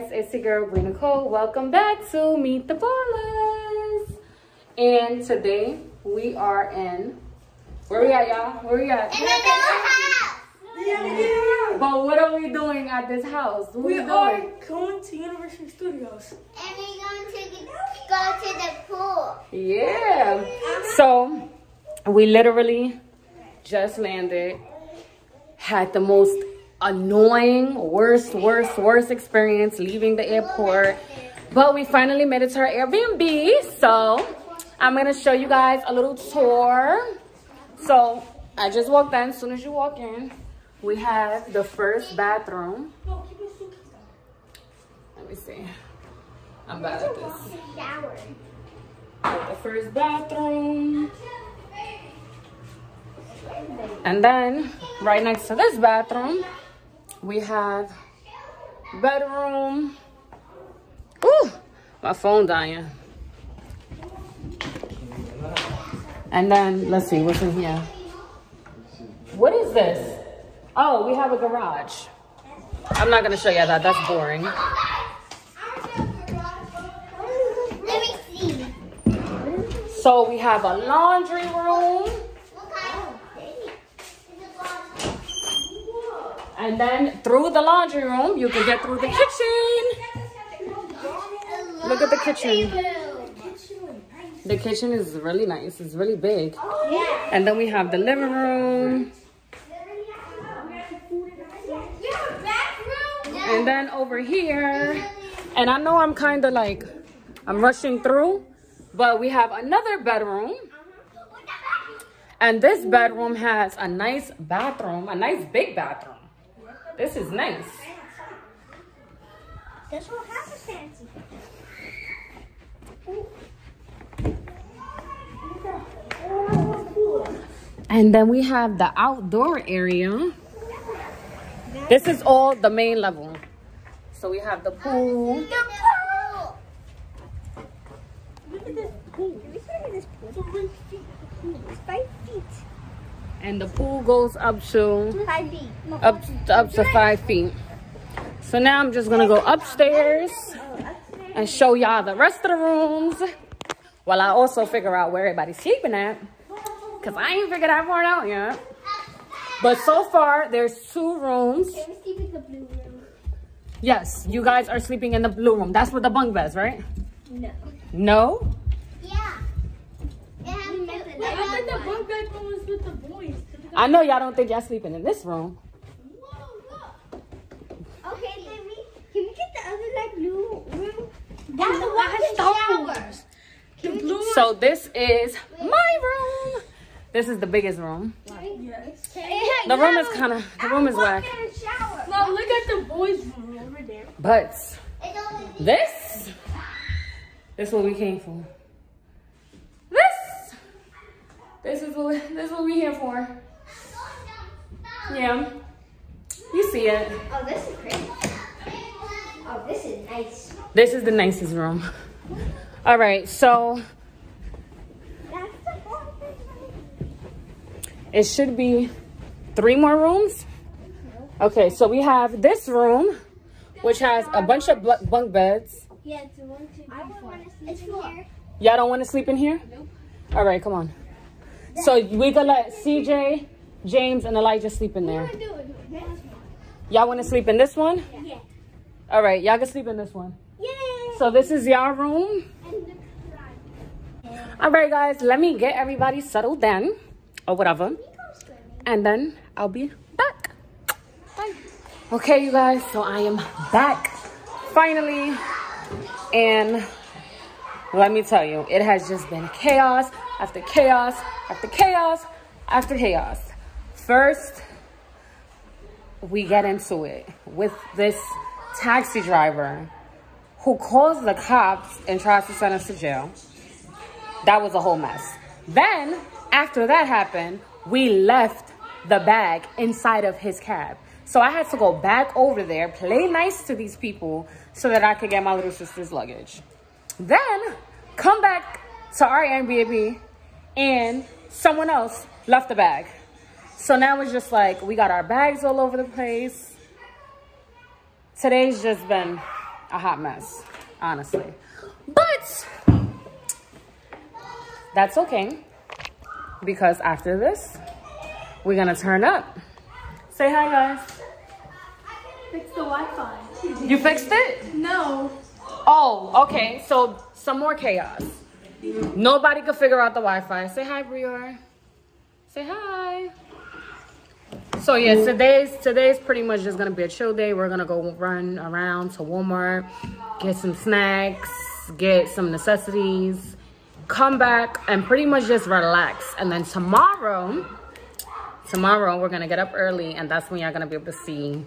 guys? It's your girl, Bree Nicole. Welcome back to Meet the Ballas. And today we are in, where we at, y'all? Where we at? In the new house. But what are we doing at this house? What We we are doing? going to Universal Studios. And we're going to go to the pool. Yeah. Uh-huh. So we literally just landed, had the most annoying, worst, worst, worst experience leaving the airport. But we finally made it to our Airbnb. So I'm gonna show you guys a little tour. So I just walked in. As soon as you walk in, we have the first bathroom. Let me see. I'm bad at this. The first bathroom. And then right next to this bathroom, we have bedroom. Ooh, my phone dying. And then let's see what's in here. What is this? Oh, we have a garage. I'm not gonna show you that. That's boring. Let me see. So we have a laundry room. What kind And then through the laundry room, you can get through the kitchen. Look at the kitchen. The kitchen is really nice. It's really big. And then we have the living room. And then over here, and I know I'm kind of like, I'm rushing through, but we have another bedroom. And this bedroom has a nice bathroom, a nice big bathroom. This is nice. This one has a fancy. And then we have the outdoor area. This is all the main level. So we have the pool. The pool. Look at this pool. Can we in this pool? It's five feet. And the pool goes up to Five feet. up up to five feet. So now I'm just gonna go upstairs and show y'all the rest of the rooms. While I also figure out where everybody's sleeping at. Cause I ain't figured that part out yet. But so far there's two rooms. Can we sleep in the blue room? Yes, you guys are sleeping in the blue room. That's with the bunk beds, right? No. No? Yeah. It has to. Wait, I thought the bunk bed was with the boys. I know y'all don't think y'all sleeping in this room. Okay, then we can we get the other like blue room? That's the one that has stars. The blue So this is my room. This is the biggest room. Yes. The room is kind of, the room is whack. shower. Now look at the boys' room over there. But this, this is what we came for. This, this is what, this is what we here for. Yeah, you see it. Oh, this is crazy. Oh, this is nice. This is the nicest room. All right, so That's the one. it should be three more rooms. Okay, so we have this room, which has a bunch of bunk beds. Yeah, it's one, two, three, four. Y'all don't want to sleep in here? Nope. All right, come on. So we gonna let CJ, James, and Elijah sleep in there. Y'all want to sleep in this one? Yeah. All right, y'all can sleep in this one. Yay! So this is y'all room. All right, guys, let me get everybody settled then, or whatever, and then I'll be back. Bye. Okay, you guys, so I am back finally, and let me tell you, it has just been chaos after chaos after chaos after chaos. First, we get into it with this taxi driver who calls the cops and tries to send us to jail. That was a whole mess. Then, after that happened, we left the bag inside of his cab. So I had to go back over there, play nice to these people so that I could get my little sister's luggage. Then, come back to our Airbnb and someone else left the bag. So now it's just like we got our bags all over the place. Today's just been a hot mess, honestly. But that's okay because after this, we're gonna turn up. Say hi, guys. Fix the Wi-Fi. You fixed it? No. Oh, okay. So some more chaos. Nobody could figure out the Wi-Fi. Say hi, Brior. Say hi. So yeah, today's today's pretty much just gonna be a chill day. We're gonna go run around to Walmart, get some snacks, get some necessities, come back and pretty much just relax. And then tomorrow, tomorrow we're gonna get up early and that's when y'all gonna be able to see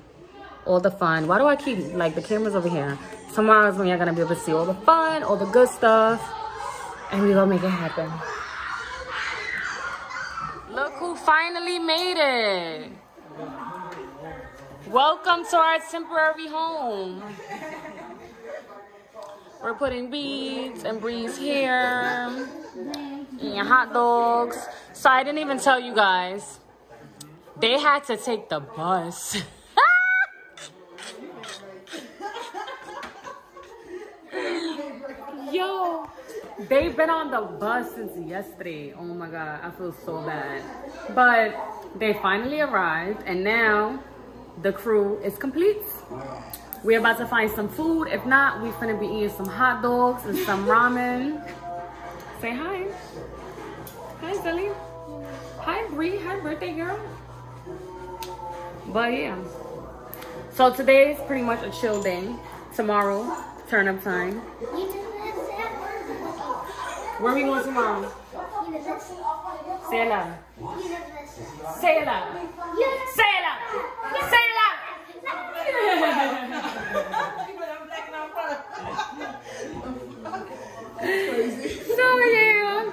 all the fun. Why do I keep like the cameras over here? Tomorrow is when you're gonna be able to see all the fun, all the good stuff, and we gonna make it happen. Look who finally made it. Welcome to our temporary home. We're putting beads and breeze here and hot dogs. So I didn't even tell you guys. They had to take the bus. Yo, they've been on the bus since yesterday. Oh my God, I feel so bad. But they finally arrived and now the crew is complete. We're about to find some food. If not, we're gonna be eating some hot dogs and some ramen. Say hi. Hi, Silly. Hi, Bree. Hi, birthday girl. But yeah. So today is pretty much a chill day. Tomorrow, turn up time. Where are we going tomorrow? Say it loud. Say it loud. Say it loud. Say it loud. so yeah,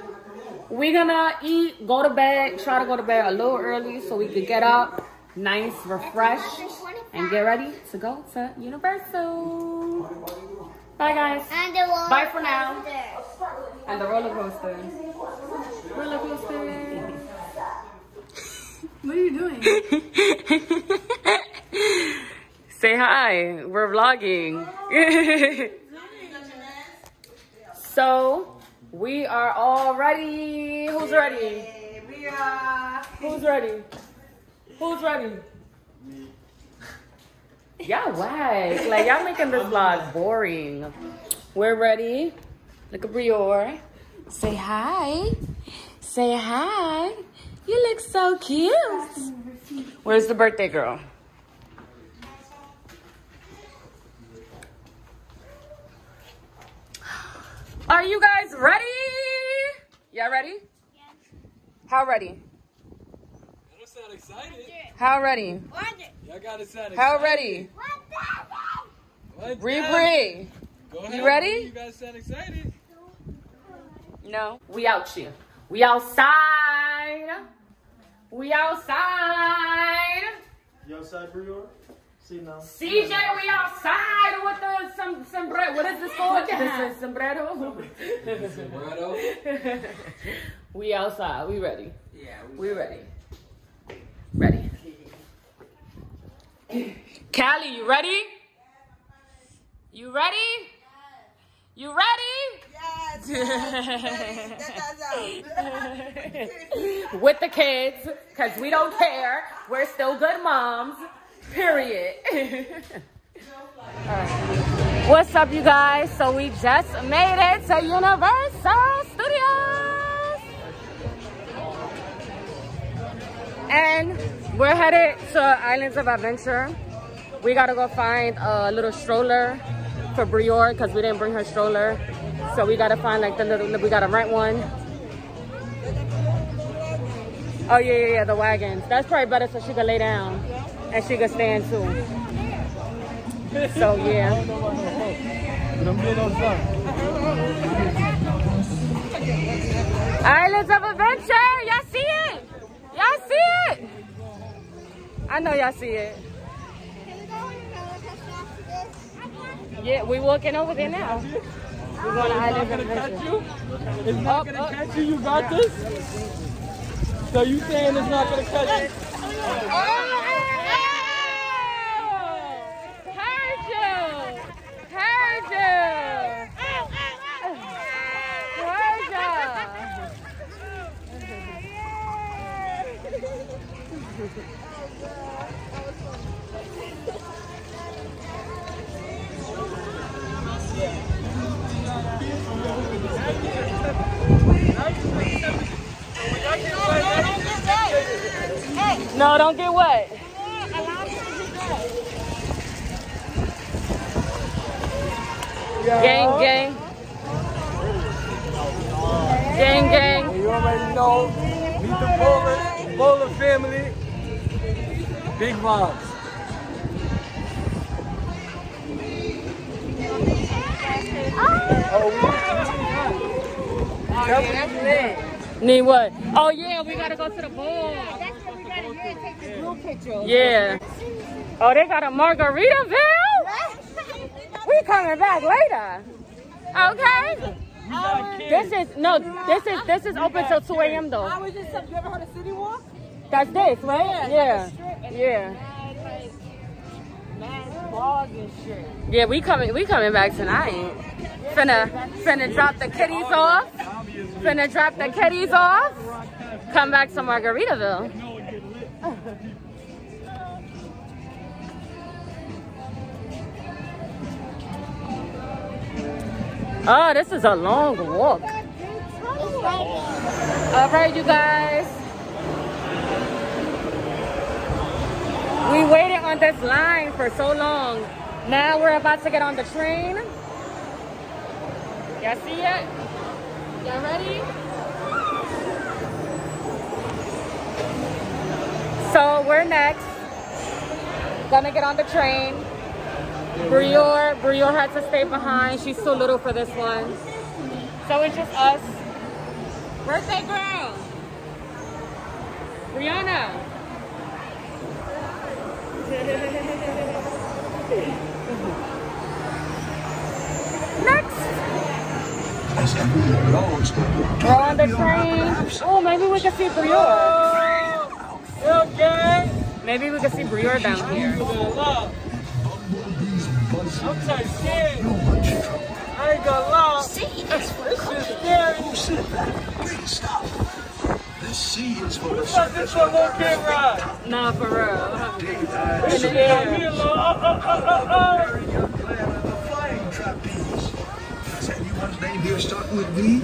we're gonna eat, go to bed, try to go to bed a little early so we could get up, nice, refreshed, and get ready to go to Universal. Bye guys. And the roller Bye for now. Coaster. And the roller coaster. Roller coaster. What are you doing? Say hi. We're vlogging. so we are all ready. Who's ready? We are. Who's ready? Who's ready? Y'all whack. Like y'all making this vlog boring. We're ready. Look at Brior. Say hi. Say hi. You look so cute. Where's the birthday girl? Are you guys ready? Y'all ready? Yes. How ready? Y'all sound excited. How ready? Y'all gotta sound excited. How ready? What? Bree Yeah. Bree. You ready? You gotta sound excited. No. We out here. We outside. We outside. You outside, Brior? See now. CJ, we outside with the some sombrero. What is this called? This is sombrero. Sombrero. we outside. We ready. Yeah. We ready. Ready. Callie, you ready? You ready? You ready? With the kids, because we don't care. We're still good moms. Period. What's up, you guys? So we just made it to Universal Studios. And we're headed to Islands of Adventure. We gotta go find a little stroller for Brior because we didn't bring her stroller. So we gotta find like the little, we gotta rent one. Oh yeah, yeah, yeah, the wagons. That's probably better so she can lay down and she can stand too. So yeah. Islands of Adventure, y'all see it? Y'all see it? I know y'all see it. Yeah, we're walking over there now. We're going to Islands Gonna catch Adventure. you? It's not gonna catch you. You got this? So you saying it's not gonna catch you? Heard you! No, don't get wet. Gang, gang. Gang, gang. You already know. Meet the bowler, bowler family. Big vibes. Need what? Oh yeah, we gotta go to the bowl. Yeah. Oh, they got a Margaritaville? We coming back later. Okay. This is no. This is this is open till 2 a.m. though. was just, you ever heard of City Walk? That's this, right? Yeah. Yeah. Man, bars and shit. Yeah, we coming. We coming back tonight. Finna finna drop the kitties off. Finna drop the kitties off. Come back to Margaritaville. Oh, this is a long walk. All right, you guys. We waited on this line for so long. Now we're about to get on the train. Y'all see it? Y'all ready? So we're next. Gonna get on the train. Brior, Brior had to stay behind. She's too little for this one. So it's just us. Birthday girl. Briana. Next. As everyone knows, We're on the train. Oh, maybe we can see Brior. Yo, gang. Maybe we can see Brior down here. Gonna love. bumblebees buzzing, I'm tight scared. so much trouble. I ain't gonna lie. This shit's scary. Who said that? Please stop. This sea is for the Fuck this circus. for a little kid ride. Nah, for real. Daytime. In the Yeah, me air. a little. Uh, uh, uh, uh, Very young man of the flying trapeze. Has anyone's name here start with V?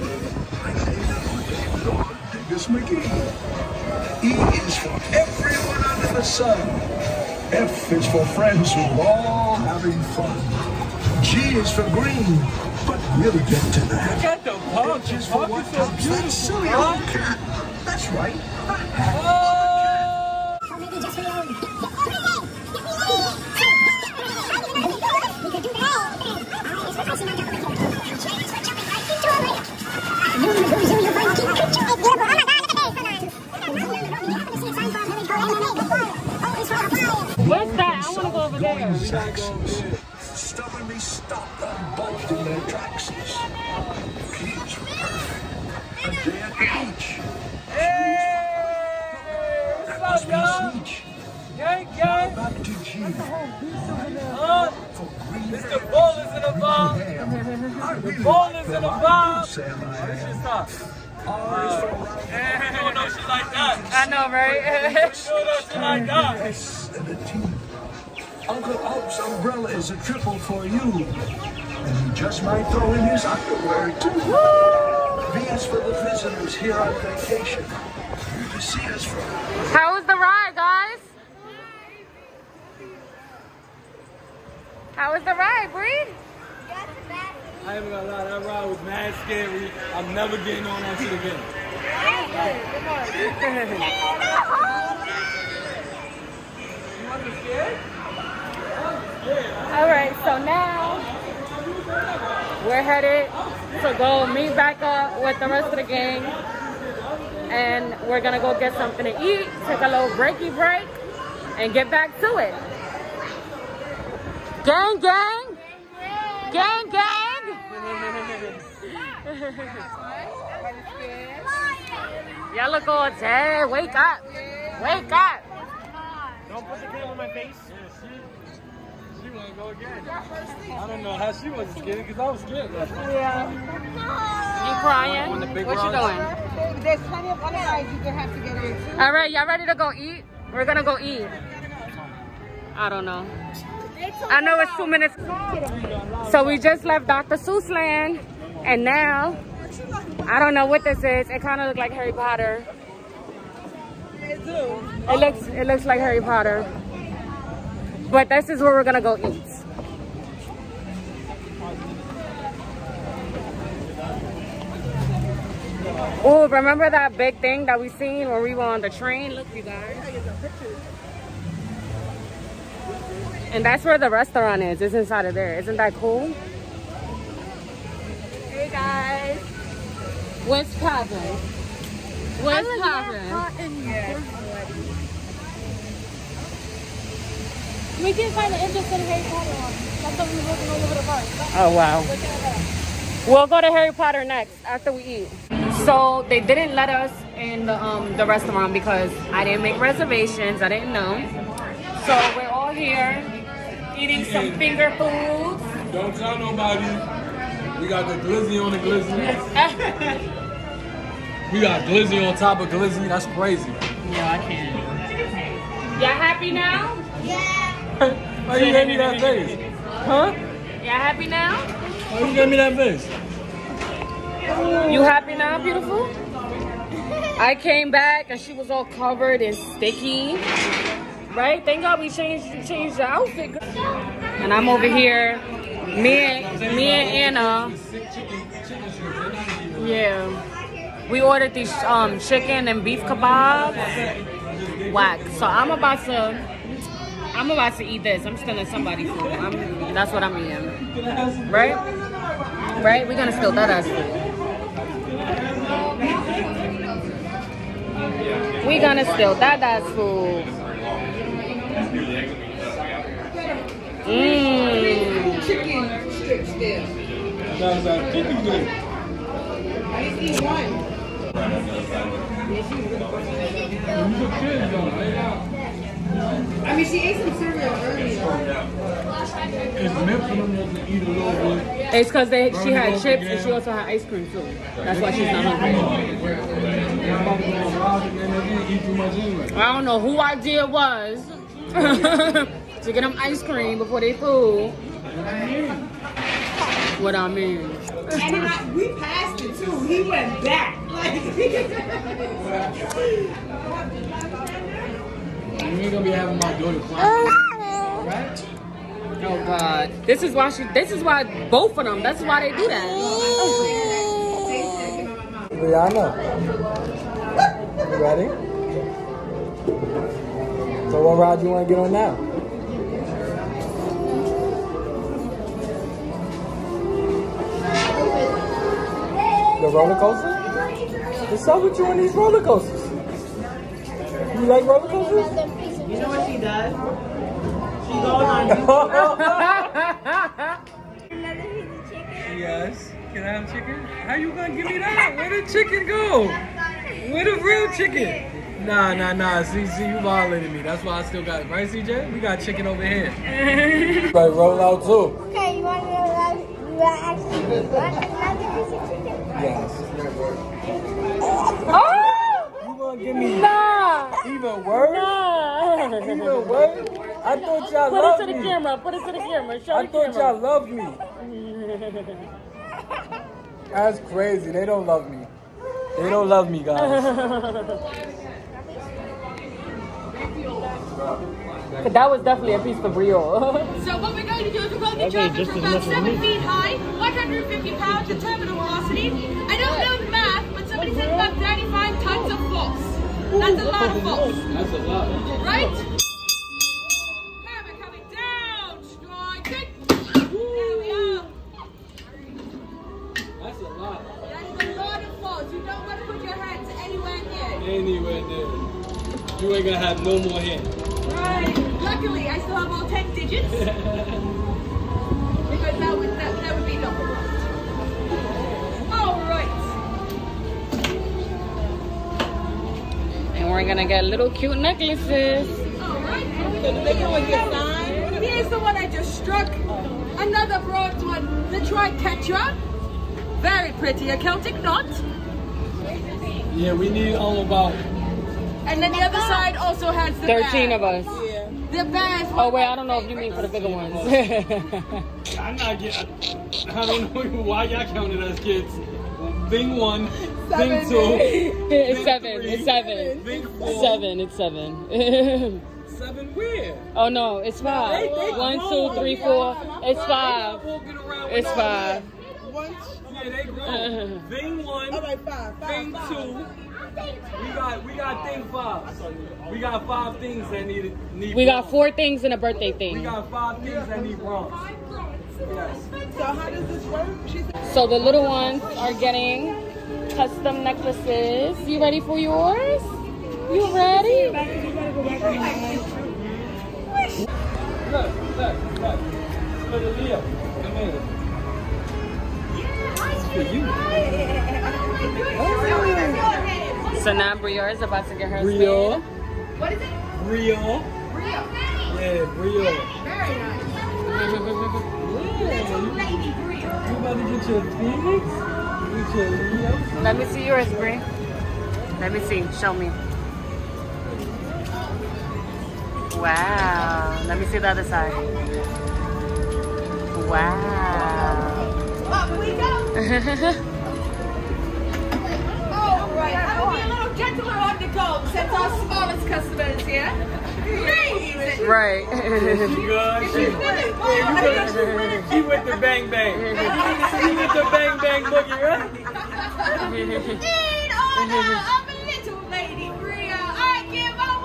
My name is Lord Dingus McGee. E is for everyone under the sun. F is for friends who are all having fun. G is for green, but we'll get to that. Got the pump. H is for what so comes that silly old cat. That's right. I want to go over there. Saxons stubbornly stopped unbolted in their tracks. Kids were perfect. A day at the beach. Hey! That What's must up, be y'all? Siege. Gang, gang. Back to G. Huh? For green It's the hair. ballers in the vibe. Ham. I really Ballers like in them. the I vibe. do, Sam, I This am. shit stop. R is for round. You don't know shit like that. I know, right? You don't know shit like that. S and. Uncle Oak's umbrella is a triple for you. And he just might throw in his underwear too. V is for the visitors here on vacation. Here to see us from. How was the ride, guys? How was the ride, Bree? I ain't gonna lie, that ride was mad scary. I'm never getting on that shit again. You wasn't scared? All right, so now we're headed to go meet back up with the rest of the gang. And we're gonna go get something to eat, take a little breaky break, and get back to it. Gang, gang! Gang, gang! Y'all look all dead. Wake up. Wake up. Don't put the camera in my face. She go again. I don't know how she wasn't scared because I was scared. Yeah. You crying? On the big what you doing? There's plenty of other rides you can have to get into. All right, y'all ready to go eat? We're gonna go eat. I don't know. I know it's two minutes. So we just left Dr. Seuss land, and now I don't know what this is. It kind of looks like Harry Potter. It looks it looks like Harry Potter. But this is where we're gonna go eat. Oh, remember that big thing that we seen when we were on the train? Look, you guys. And that's where the restaurant is. It's inside of there. Isn't that cool? Hey guys. What's poppin'? What's poppin'? We can find the entrance to the Harry Potter one. That's what we were looking all over the park. Oh wow. We'll go to Harry Potter next after we eat. So they didn't let us in the um the restaurant because I didn't make reservations. I didn't know. So we're all here eating some finger foods. Don't tell nobody. We got the glizzy on the glizzy. We got glizzy on top of glizzy. That's crazy. Yeah, I can't. Y'all happy now? Why you gave me that face? Huh? Y'all happy now? Why you gave me that face? You happy now, beautiful? I came back and she was all covered and sticky. Right? Thank God we changed changed the outfit. And I'm over here. Me and me and Anna. Yeah. We ordered these um chicken and beef kebabs. Whack. So I'm about to I'm about to eat this. I'm stealing somebody's food. I'm, that's what I'm eating. Right? Right? We're gonna steal that ass food. We're gonna steal that ass food. Mmm. Chicken strips there. That's that chicken good. I just eat one. I mean, she ate some cereal earlier. It's meant for them to eat a little bit. It's because they she had chips and she also had ice cream too. That's why she's not hungry. I'm about to go on Rocket, man. They didn't eat too much anyway. I don't know who idea it was to get them ice cream before they food. What I mean. And I, we passed it too. He went back. Like, You ain't gonna be having my daughter crying. Right? Oh God. This is why she. This is why both of them. That's why they do that. Briana, you ready? So what ride you want to get on now? The roller coaster? What's up with you on these roller coasters? You like roller coasters? you know what she does? She goes on yes. Can I have chicken? How you gonna give me that? Where did chicken go? Where the real chicken? Nah, nah, nah. See, see, you violated me. That's why I still got it. Right, CJ? We got chicken over here. right, roll out too. Okay, you want to know you are actually you want another piece of chicken? Yes. oh You gonna give me nah. even worse? Nah. Even worse? I thought y'all Put it to the me. camera. Put it to the camera. Show I the thought y'all loved me. That's crazy. They don't love me. They don't love me, guys. But that was definitely a piece of real. So what we're going to do is we're going to jump from about 7 feet high, 150 pounds of terminal velocity. I don't know the math, but somebody said about 35 tons of force. That's a lot of force, That's a lot. right? Cute necklaces. Here's the one I just struck. Another bronze one, the Triquetra. Very pretty, a Celtic knot. Yeah, we need all about And then the other side also has the 13 bag. of us. The bag. Oh wait, I don't know if you mean for the bigger ones. I'm not getting. I don't know why y'all counted us kids. Thing one, thing two, it's seven. It's seven. Seven. It's seven. Seven where? oh no, it's five. They- they One, two, three, four. It's five. It's five. Yeah, they grown. Thing one, thing two. We got we got thing five. We got five things that need need. We got four things and a birthday thing. We got five things that need. Yes. So how does this work? So the little ones are getting custom necklaces. You ready for yours? You ready? Look, look, look. Look at Leo. Come here. For you. So now Brielle is about to get her Brio. What is it? Brio. Rio. Yeah, Brio. Very nice. Lady Brio. You about to get your Phoenix? Get your Leo? Let me see yours, Brie. Let me see. Show me. Wow. Let me see the other side. Oh, wow. Up we go. Oh, right. I will be a little gentler on the go since our smallest customer is here. Please. right. She good. She, Really, yeah, she with the bang bang. She with the bang bang boogie, right? In honor of a little lady Bria, I give a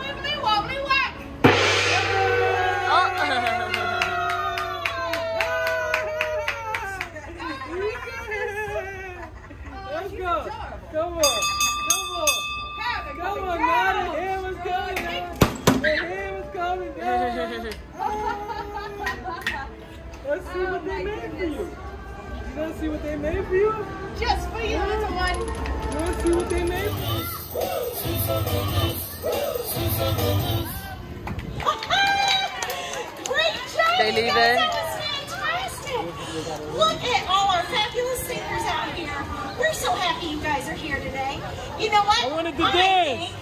Let's see what they made for you. You want to see what they made for you? Just for you, little one. You want to see what they made for you? Great job! They you leaving? guys. That was fantastic! Look at all our fabulous singers out here. We're so happy you guys are here today. You know what? I wanted to dance. think-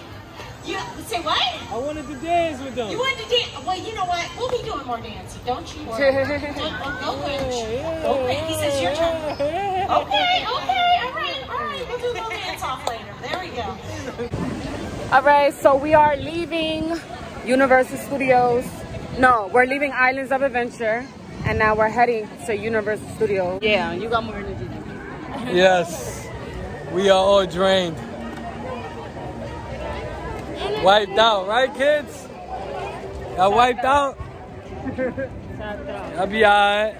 You say what? I wanted to dance with them. You wanted to dance? Well, you know what? We'll be doing more dancing. Don't you worry. don't, don't, don't wish. Okay, he says your turn. Okay, okay, all right, all right. We'll do a little dance off later. There we go. All right, so we are leaving Universal Studios. No, we're leaving Islands of Adventure, and now we're heading to Universal Studios. Yeah, you got more energy. Yes, we are all drained. Wiped out, right, kids? Y'all wiped out? I'll be alright.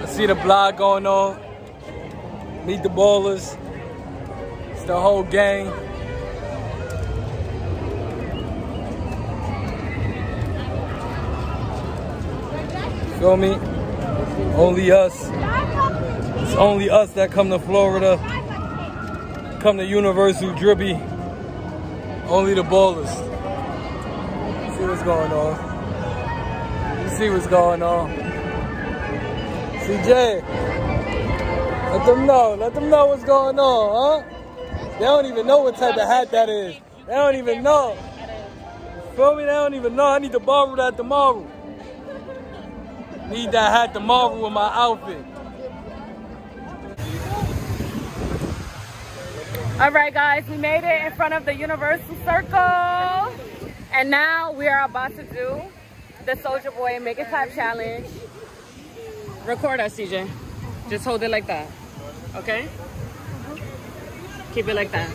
I see the blog going on. Meet the Ballas. It's the whole gang. Feel me? Only us. It's only us that come to Florida. Come to Universal Drippy. Only the ballers. See what's going on. See what's going on. CJ. Let them know. Let them know what's going on, huh? They don't even know what type of hat that is. They don't even know. Feel me? They don't even know. I need to borrow that tomorrow. Need that hat tomorrow with my outfit. All right, guys, we made it in front of the Universal Circle. And now we are about to do the Soulja Boy Make It Clap Challenge. Record us, CJ. Just hold it like that. Okay? Keep it like that.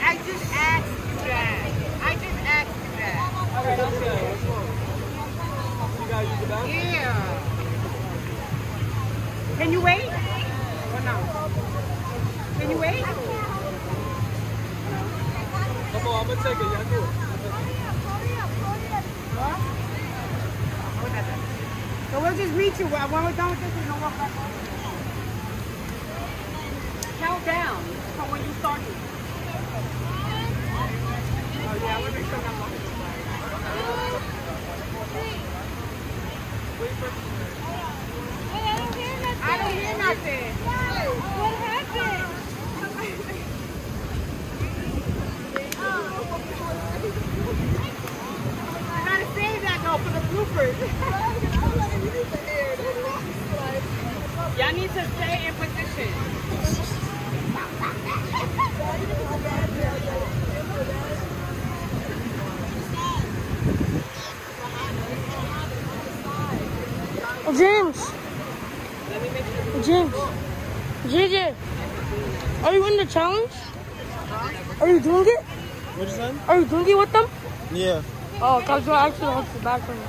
I just asked you that. I just asked you that. Yeah. Can you wait? Or no? Can you wait? Come on, I'm gonna take it. Y'all do it. So we'll just meet you. When we're done with this, we're gonna walk back home. Count down. So when you start it. Oh yeah, we'll make sure that one. I don't Y'all need to stay in position. James. James. JJ. Are you in the challenge? Are you doing it? What you saying? Are you doing it with them? Yeah. Oh, cause you actually wants the back from me.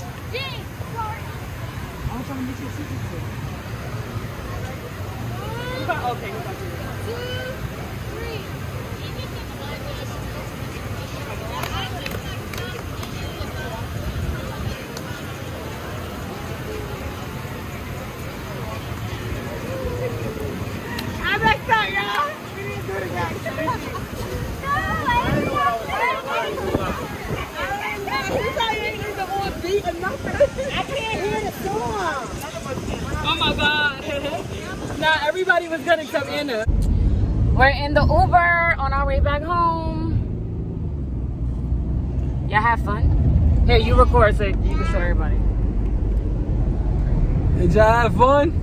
I'm like that, y'all. We didn't do it again. I can't hear the song. Oh my god. now everybody was gonna come in. it. We're in the Uber on our way back home. Y'all have fun? Here, you record so you can show everybody. Did y'all have fun?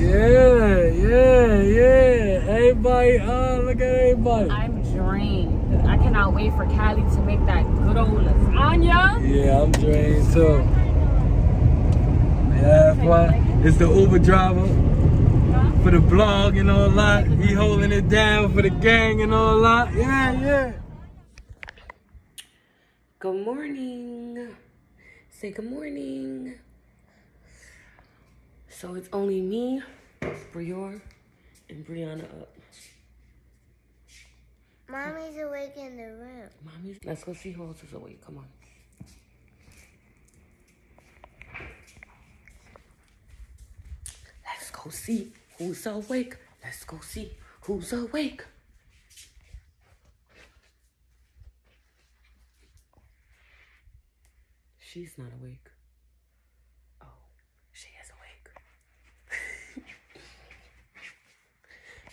Yeah, yeah, yeah. Everybody, oh, look at everybody. I'm drained. I cannot wait for Callie to make that good old lasagna. Yeah, I'm drained too. Yeah, have fun. It's the Uber driver for the blog and all that. He holding it down for the gang and all that. Yeah, yeah. Good morning. Say good morning. So it's only me, Brior, and Briana up. Mommy's awake in the room. Mommy's. Let's go see who else is awake. Come on. Let's go see who's awake. Let's go see who's awake. She's not awake. Oh, she is awake.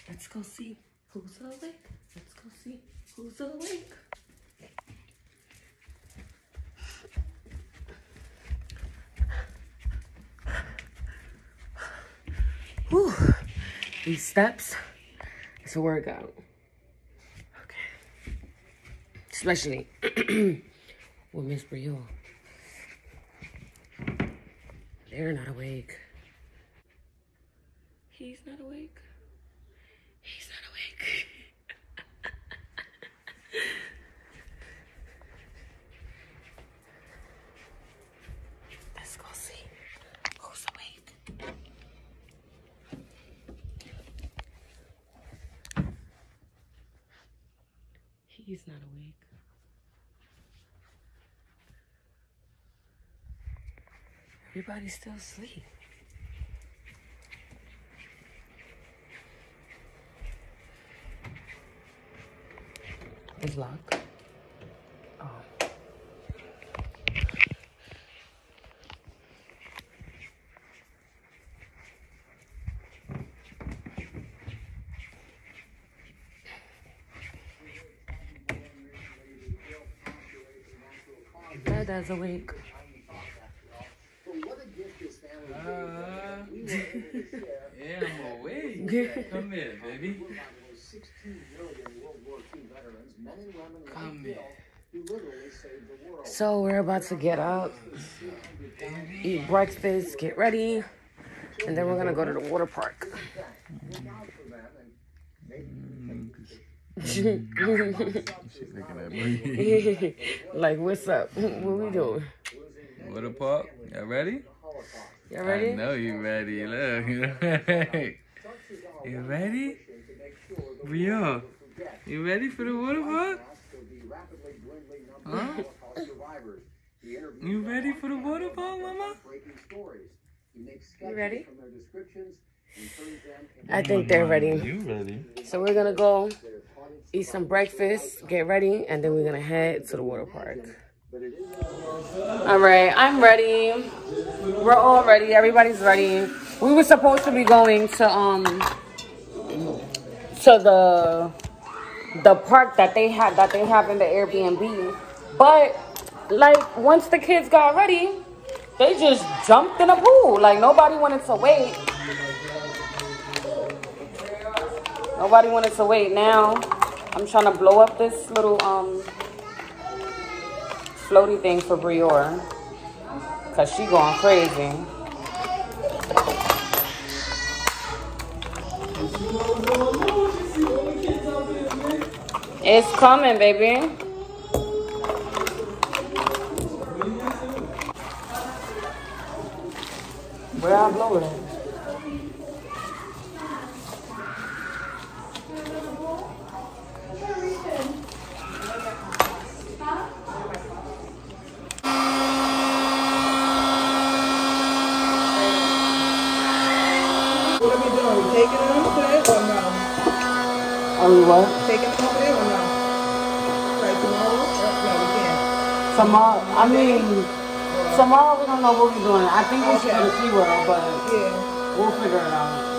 Let's go see who's awake. Let's go see who's awake. Whew. These steps, it's a workout. Okay. Especially with Miss Brielle. They're not awake. He's not awake. He's not awake. Let's go see who's awake. He's not awake. Everybody's still asleep. It's locked. Dada's awake. Uh, yeah, I'm awake. Come here, baby. Come here. So we're about to get up, eat breakfast, get ready, and then we're gonna go to the water park. like, what's up? What we doing? What up, Pop? Y'all ready? Y'all ready? know you ready. Look. you ready? Rio, you ready for the water park? Huh? You ready for the waterfall, mama? You ready? I think they're ready. You ready? So we're gonna go eat some breakfast, get ready, and then we're gonna head to the water park. All right, I'm ready. We're all ready. Everybody's ready. We were supposed to be going to um to the the park that they had that they have in the Airbnb, but like once the kids got ready, they just jumped in a pool. Like nobody wanted to wait. Nobody wanted to wait. Now I'm trying to blow up this little um floaty thing for Brior. Cause she going crazy. It's coming, baby. Where I blow it at? What are we doing? We taking them today or no? Are we what? Taking them over there or no? Like tomorrow? Or, no, we can't. Tomorrow, I mean, tomorrow we don't know what we're doing. I think we should go to SeaWorld, but Yeah. we'll figure it out.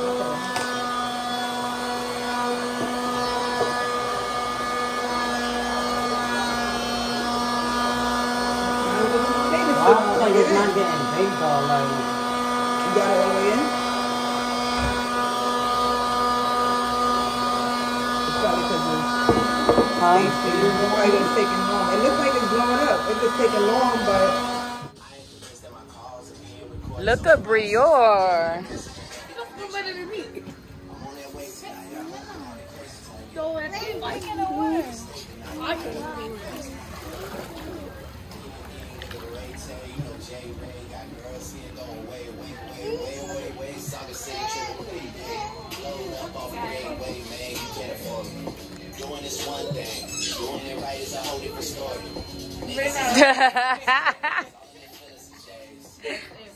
I feel like it's not getting baked all like. You got it all in? It's probably because Huh? It's taking long. It looks like it's blowing up. It's just taking long, but Look at Brior.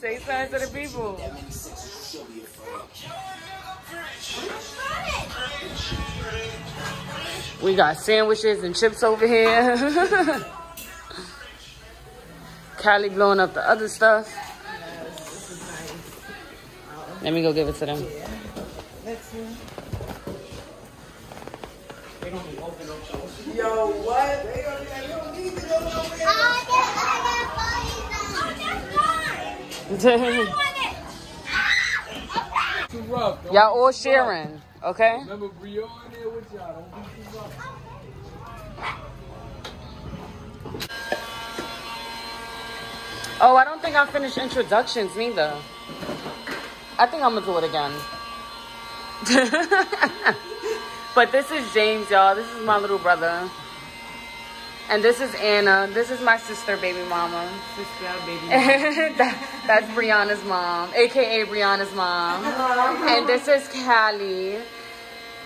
Say something to the people. We got sandwiches and chips over here. Callie blowing up the other stuff. Let me go give it to them. yo, what? Y'all all sharing, okay? Remember, Brio in there with y'all. Don't be too rough. Oh, I don't think I finished introductions neither. I think I'm gonna do it again. but this is James, y'all. This is my little brother. And this is Anna. This is my sister, baby mama. Sister, baby. that, that's Briana's mom, aka Briana's mom. Uh-huh. And this is Callie,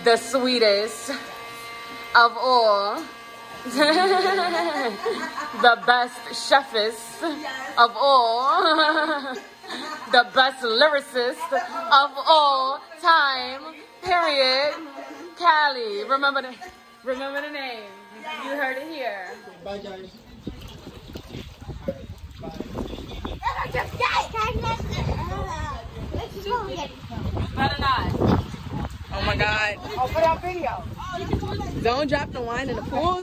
the sweetest of all. the best chefist of all. the best lyricist of all time. Period. Callie. Remember the remember the name. You heard it here. Bye, guys. Better not. Oh my God. Oh, put on video. Don't drop the wine in the pool.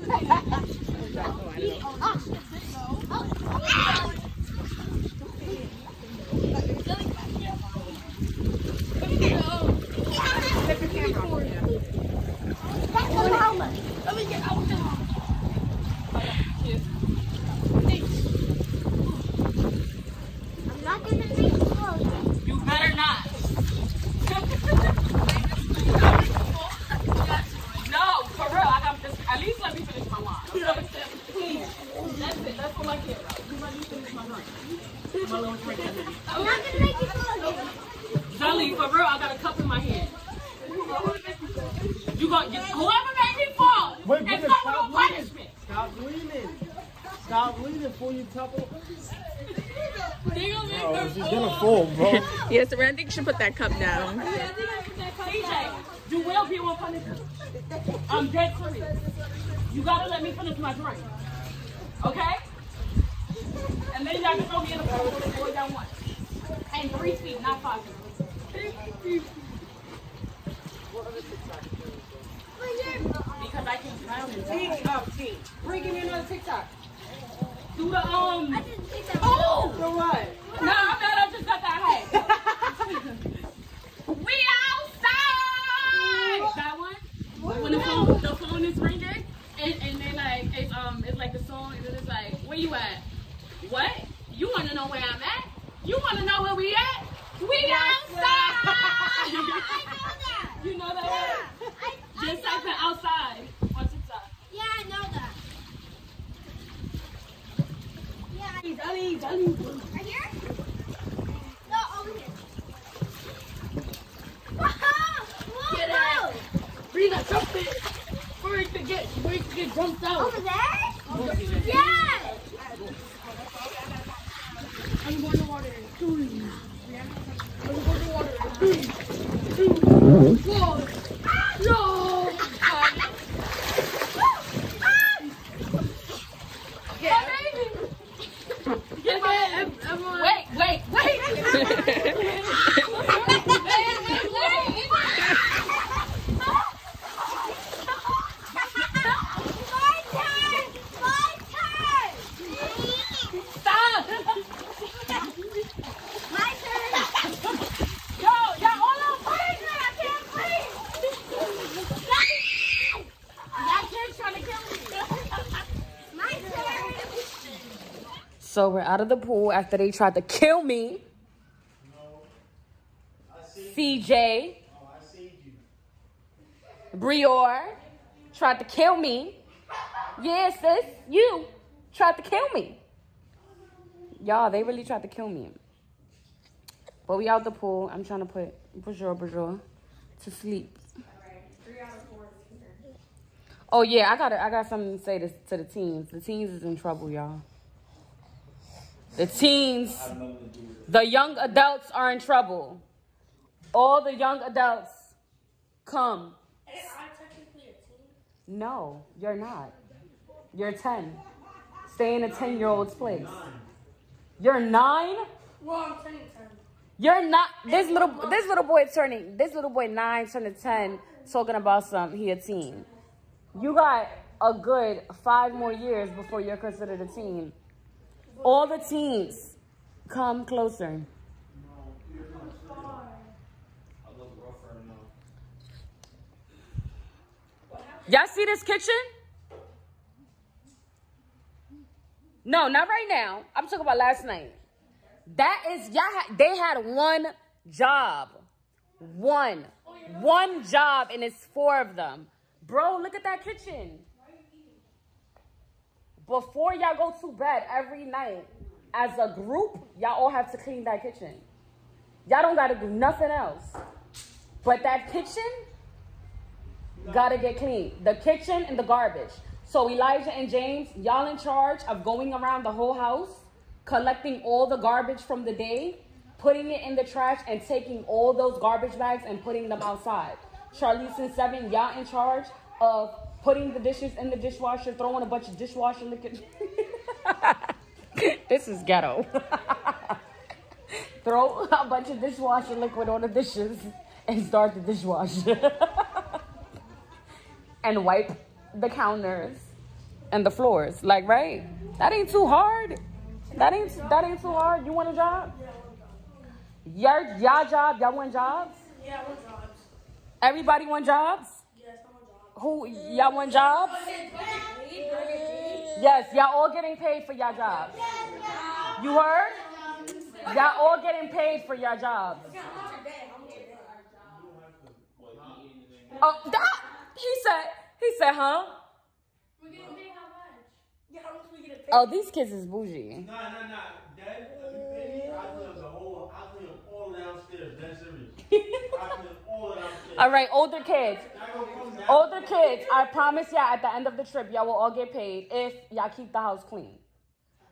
I'm not make it close. You better not. no, for real. I got. At least let me finish my wine. Please. That's it. That's all I care about. You let me finish my drink. I'm not gonna make it close. Zelly, for real, I got a cup in my hand. You got whoever made me fall. Wait, it's Bridget, not stop no punishment. Stop leaning. Stop leaning before you topple. They gonna make Oh, she's gonna fall, bro. Yes, Randy should put that cup down. DJ, you will be one punishment. I'm dead serious. You gotta let me finish my drink. Okay? And then y'all can throw me in the pool with all y'all want. And three feet, not five feet. Because I can drown in TikTok. Bring me another TikTok. Do the um. Oh! For what? No, I'm not. I just got that hat. we outside. That one. When the phone, the phone is ringing, and, and they like it's um it's like the song, and it's like where you at? What? You want to know where I'm at? You want to know where we at? We outside. you know that? Just like the outside on TikTok. Yeah, I know that. Yeah. Ali, Ali. Right here? No, over here. Get out. Rita, jump it. To get, for it to get jumped out. Over there? Yes! I'm going to water. Three. I'm going to water. Three, two, one. No. Get baby. Get my, wait, wait, wait. wait, wait, wait. My turn! My turn! Stop. My turn! Yo, y'all all on fire. I can't breathe. That kid's trying to kill me. My turn! So we're out of the pool after they tried to kill me. CJ. Brior tried to kill me. Yeah, sis, you tried to kill me. Y'all, they really tried to kill me. But we out the pool. I'm trying to put Bonjour, Bonjour to sleep. Oh yeah, I got I got something to say to, to the teens. The teens is in trouble, y'all. The teens, the young adults are in trouble. All the young adults, come. No, you're not. You're 10. Stay in a 10 year old's place. You're nine? Well, I'm turning 10. You're not. This little this little boy turning this little boy nine turning ten talking about some he a teen. You got a good five more years before you're considered a teen. All the teens come closer. Y'all see this kitchen? No, not right now. I'm talking about last night. That is y'all. They had one job, one, one job, and it's four of them. Bro, look at that kitchen. Before y'all go to bed every night, as a group, y'all all have to clean that kitchen. Y'all don't gotta do nothing else. But that kitchen gotta get clean. The kitchen and the garbage. So Elijah and James, y'all in charge of going around the whole house, collecting all the garbage from the day, putting it in the trash, and taking all those garbage bags and putting them outside. Charlize and Seven, y'all in charge of putting the dishes in the dishwasher, throwing a bunch of dishwasher liquid. this is ghetto. Throw a bunch of dishwasher liquid on the dishes and start the dishwasher. and wipe the counters and the floors. Like, right? That ain't too hard. That ain't that ain't too hard. You want a job? Your y'all job, y'all want jobs? Yeah, I want jobs. Everybody want jobs? Yes, I want jobs. Who y'all want jobs? Yes, y'all all getting paid for y'all jobs. You heard? Y'all all getting paid for y'all jobs. Oh, that he said. He said, huh? We're getting paid how much? Yeah, how much we getting paid? Oh, these kids is bougie. Nah, nah, nah. Dad, if you pay me, I clean up the whole, I clean up all downstairs. That's serious. I clean up all right, older kids. Older kids, I promise y'all at the end of the trip, y'all will all get paid if y'all keep the house clean.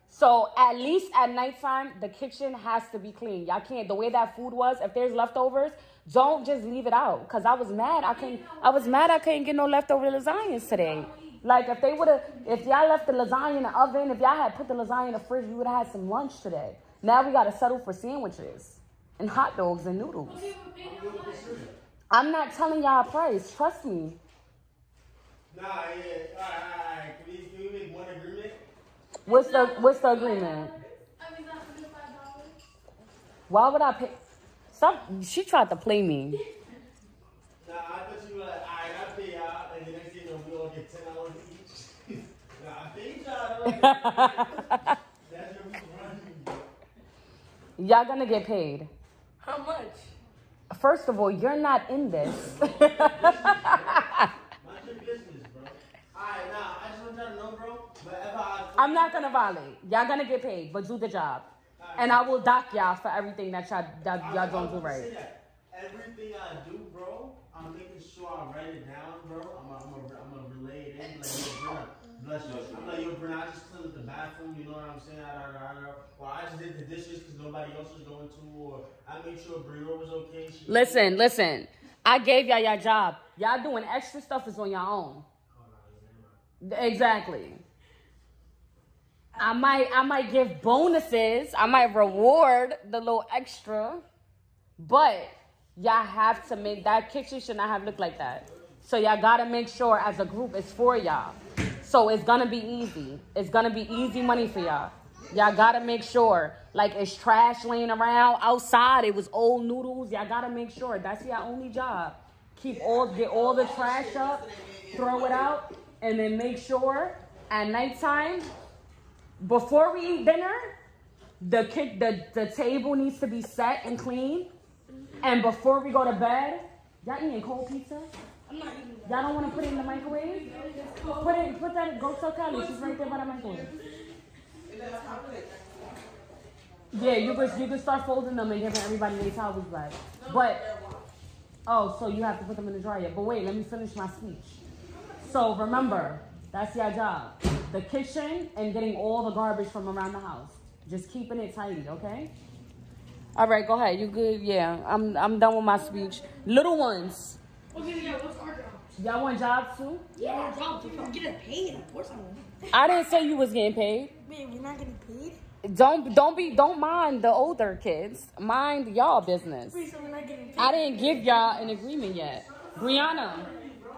So at least at nighttime, the kitchen has to be clean. Y'all can't the way that food was. If there's leftovers, don't just leave it out. Cause I was mad. I couldn't. I was mad. I couldn't get no leftover lasagnas today. Like if they would have, if y'all left the lasagna in the oven, if y'all had put the lasagna in the fridge, we would have had some lunch today. Now we gotta settle for sandwiches and hot dogs and noodles. I'm not telling y'all a price. Trust me. Nah, yeah. All right, all right. Can we, can we make one agreement? What's the What's the agreement? Why would I pay? Stop. She tried to play me. Nah, I thought you were like, all right, I pay out, and the next thing you know, we all get ten dollars each. nah, I paid y'all. That's your reason. Y'all gonna get paid. How much? First of all, you're not in this. Mind your business, bro. All right, now I just want y'all to know, bro. But if I, I'm not gonna violate. Y'all gonna get paid, but do the job. And I will dock y'all for everything that y'all that y'all don't do right. Everything I do, bro, I'm making sure I write it down, bro. I'm gonna I'm gonna I'm relay it in. Like, bless you. I'm like, yo, Brenna, I just cleaned the bathroom. You know what I'm saying? Or I just did the dishes because nobody else was going to, or I made sure Brio was okay. She Listen, listen. I gave y'all your job. Y'all doing extra stuff is on your own. Exactly. I might I might give bonuses. I might reward the little extra. But y'all have to make that kitchen should not have looked like that. So y'all gotta make sure as a group it's for y'all. So it's gonna be easy. It's gonna be easy money for y'all. Y'all gotta make sure, like it's trash laying around outside. It was old noodles. Y'all gotta make sure that's your only job. Keep all get all the trash up, throw it out, and then make sure at nighttime, before we eat dinner, the kick the, the table needs to be set and clean. And before we go to bed, y'all eating cold pizza? Y'all don't want to put it in the microwave? Put it, put that, go tell Kelly, she's right there by the microwave. Yeah, you could, you could start folding them and giving everybody their towels back. But, oh, so you have to put them in the dryer. But wait, let me finish my speech. So remember, that's your job. The kitchen and getting all the garbage from around the house. Just keeping it tidy, okay? All right, go ahead. You good? Yeah, I'm I'm done with my speech. Little ones, Okay, yeah, what's our job? y'all want jobs too? Yeah, our job. If I'm getting paid, of course I will. I didn't say you was getting paid. Wait, we're not getting paid? Don't don't be don't mind the older kids. Mind y'all business. Wait, so we're not getting paid? I didn't give y'all an agreement yet. Briana,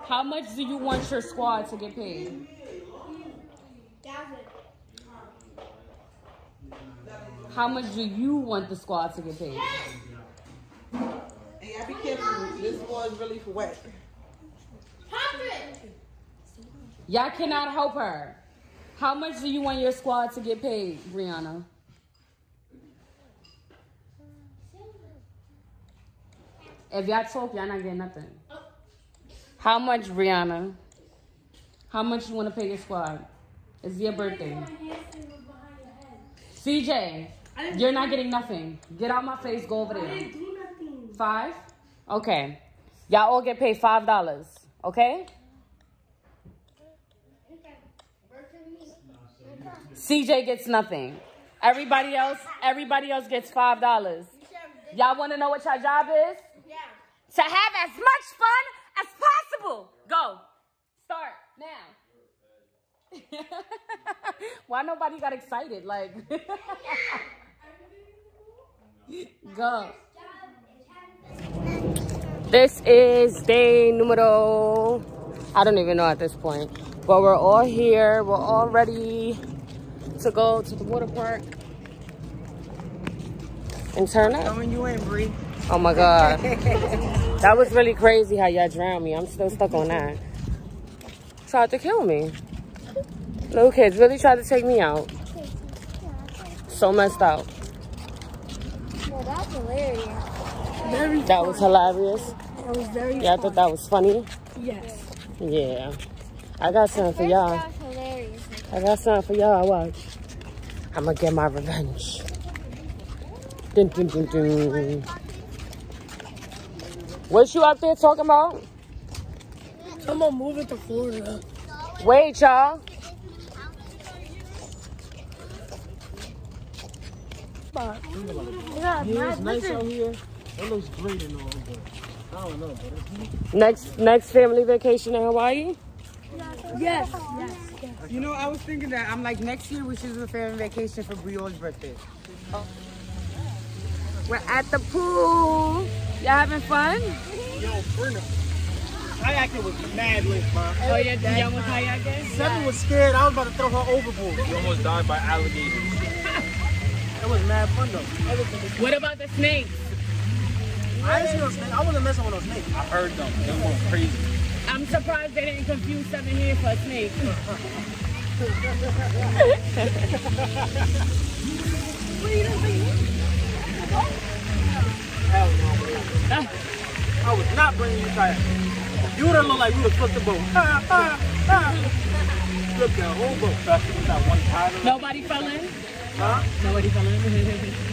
how much do you want your squad to get paid? How much do you want the squad to get paid? Hey, I be careful. This one's really wet. Y'all cannot help her. How much do you want your squad to get paid, Briana? If y'all talk, y'all not getting nothing. How much, Briana? How much you want to pay your squad? It's your birthday. CJ, you're not getting nothing. Get out my face. Go over there. Do nothing. Five? Okay. Y'all all get paid five dollars. Okay? CJ gets nothing. Everybody else, everybody else gets five dollars. Y'all want to know what your job is? Yeah. To have as much fun as possible. Go. Start now. Why nobody got excited? Like, go. This is day numero. I don't even know at this point. But we're all here. We're all ready to go to the water park and turn up. Coming you in, Bree. Oh my God. that was really crazy how y'all drowned me. I'm still stuck on that. Tried to kill me. Little kids really tried to take me out. So messed up. Well, that's hilarious. That was hilarious. That was very Yeah, I thought that was funny. Yes. Yeah. I got something for y'all. That was hilarious. I got something for y'all. Watch. I'm gonna get my revenge. Dun, dun, dun, dun. What you up there talking about? Someone moving to move to Florida. Wait, y'all. spot. Yeah, it's nice out here. It looks great and all, but I don't know, Next next family vacation in Hawaii? Yes, yes. You know, I was thinking that I'm like next year we should do a family vacation for Brio's birthday. Oh. We're at the pool. Y'all having fun? Yo, Brenda. Kayaking was mad lit, man. Oh yeah, did y'all was kayaking? Seven was scared. I was about to throw her overboard. You almost died by alligators. That was mad fun though. What about the snakes? I ain't seen no snake. I wasn't messing with no snake. I heard them. They were crazy. I'm surprised they didn't confuse seven here for a snake. Hell no. I was not bringing you kayak. You would have looked like you would have flipped the boat. Ah, ah, ah. Flipped the whole boat. That one paddle. Nobody fell in? Huh? Nobody fell in?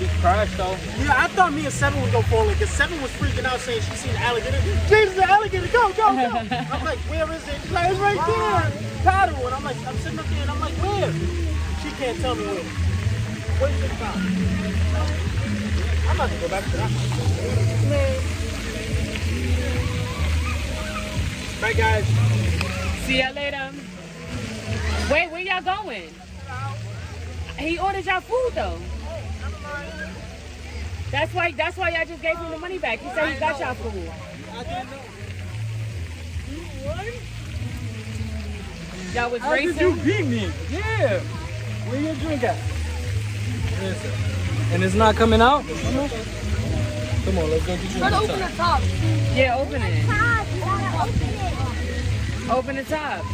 She crashed though. Yeah, I thought me and Seven would go falling because Seven was freaking out saying she seen the alligator. James, the alligator, go, go, go. I'm like, where is it? She's like, it's right there. Paddle. And I'm like, I'm sitting up there and I'm like, where? She can't tell me where. Where's the top? I'm not gonna go back to that. Bye, guys. See ya later. Wait, where y'all going? He ordered y'all food though. That's why that's why y'all just gave him the money back. He said he got y'all food. Y'all was How did you beat me? Yeah. Where your drink at? Listen. And it's not coming out? Come on. Come on, let's go get you Try to a open top. the top. Yeah, open it. Todd, you gotta open the top.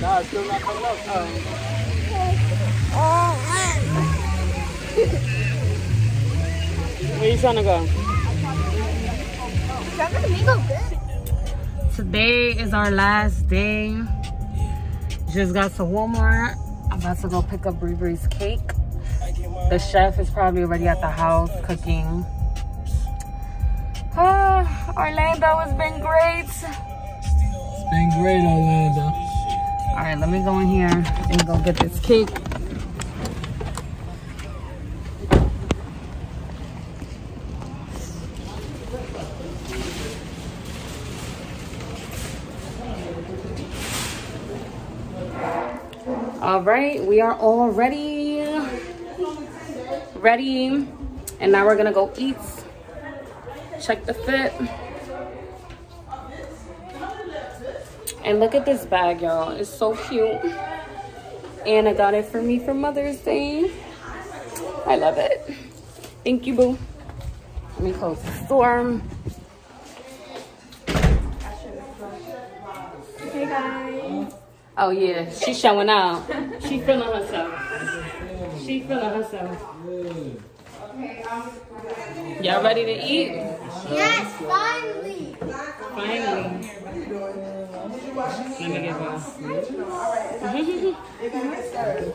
Nah, it's still not coming out. Oh. Where you trying to go? Remember the mango good? Today is our last day. Just got to Walmart. I'm about to go pick up Bree Bree's cake. The chef is probably already at the house cooking. Ah, Orlando has been great. It's been great, Orlando. All right, let me go in here and go get this cake. All right, we are all ready. Ready. And now we're gonna go eat. Check the fit. And look at this bag, y'all. It's so cute. Anna got it for me for Mother's Day. I love it. Thank you, boo. Let me close the store. Hey, guys. Oh, yeah. She's showing out. She feeling herself. She feeling herself. Y'all ready to eat? Yes, finally. Finally. Let me get one.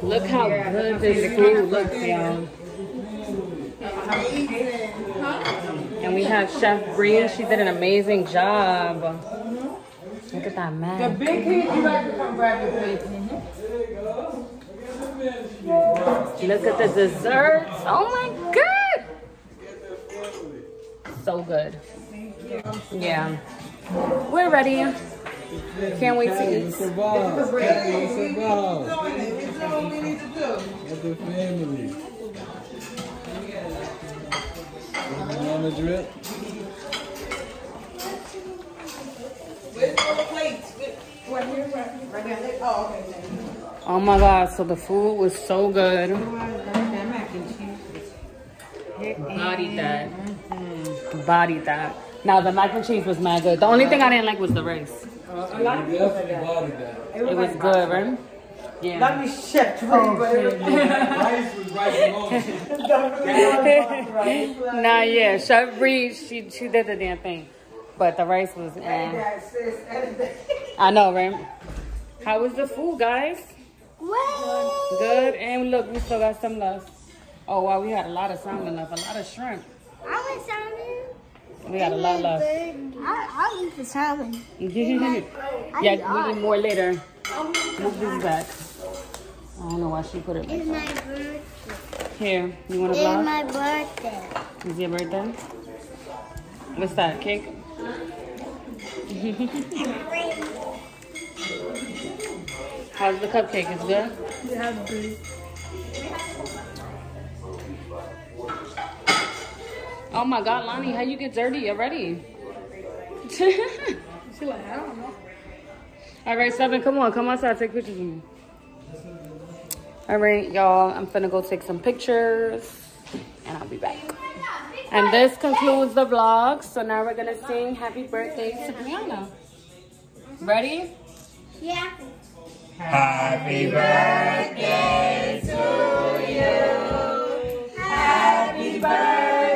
Look how good this food looks, y'all. And we have Chef Bree. She did an amazing job. Look at that man. The big kid, you like to come grab your plate. Look at the desserts. Oh my god. So good. Yeah. We're ready. Can't wait to eat. Survive. Survive. With the family. Mama drip. Where's all the plates? Right here, right here, right there. Oh, okay. Oh my god, so the food was so good. Bodied that. Bodied that. Now the mac and cheese was mad good. The only thing I didn't like was the rice. Uh, definitely body that. It was good, right? Yeah. Let me check. Oh, Rice was right along. nah, yeah. Chef Bree, she she did the damn thing, but the rice was. Eh. I know, right? How was the food, guys? Wait. Good. And look, we still got some left. Oh wow, we had a lot of salmon left, a lot of shrimp. I want salmon. We got a lot left. I, I'll eat the salmon. yeah, we need more later. Move this back. I don't know why she put it It's my birthday. Here, you want to It's my birthday. Is your birthday? What's that, cake? How's the cupcake? It's good? Yeah, good. Oh my God, Lonnie, how you get dirty already? She like, I don't know. All right, Seven, come on, come outside, take pictures of me. All right, y'all, I'm finna go take some pictures and I'll be back. And this concludes the vlog. So now we're gonna sing happy birthday to Briana. Ready? Yeah. Happy birthday to you. Happy birthday